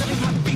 salutation, my